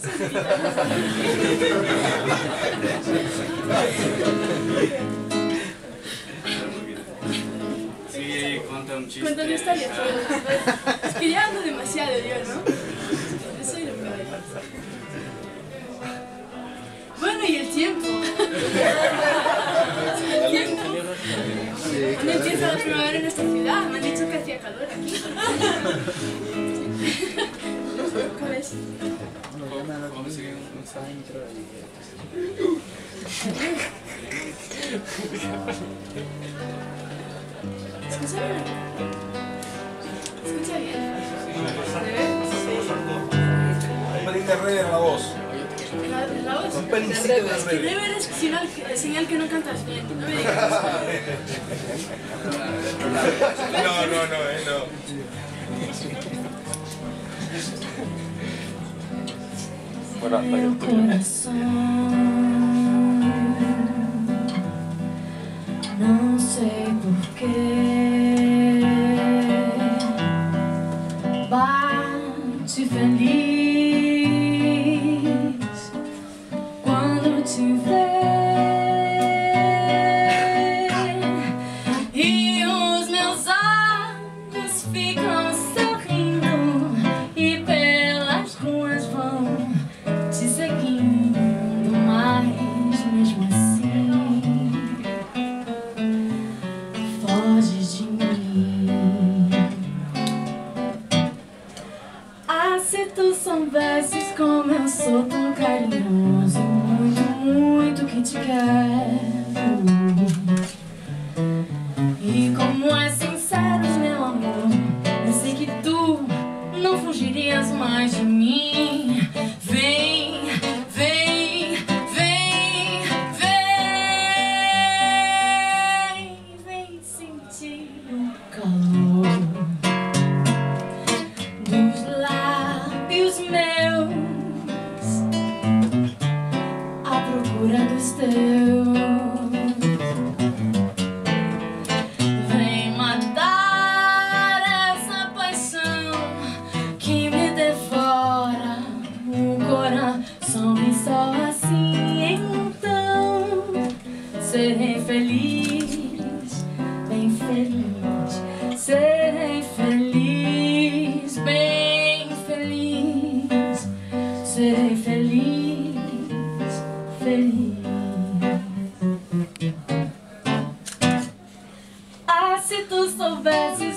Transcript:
Sí, cuenta un chiste. Cuenta una historia. Es que ya ando demasiado yo, ¿no? Es lo. Bueno, y el tiempo. El tiempo. ¿Cuándo empieza primavera en esta ciudad? Me que hacía calor. ¿Cuál es? ¿Escucha bien? ¿Escucha bien? Un pelín de red en la voz. ¿La, la voz? Un de Es que red. señal, señal que no cantas bien. No me digas. No, no, no, eh, no. Que estoy. Não sei porquê. Bate feliz se tu soubesses como eu sou tão carinhoso, muito, muito que te quero. E como é sincero, meu amor, eu sei que tu não fugirias mais de mim. Teus. Vem matar essa paixão que me devora. O coração e só assim então. Serei feliz, bem feliz, serei feliz, bem feliz, serei feliz, Ah, se